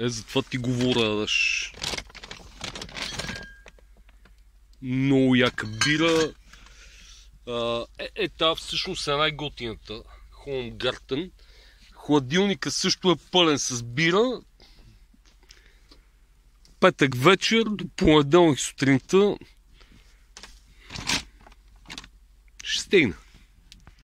Е, затова ти говоря, даш. Много яка бира. Е, е, та всъщност е най-готината. Холмгартен. Хладилника също е пълен с бира. Петък вечер до понеделник сутринта ще стигна.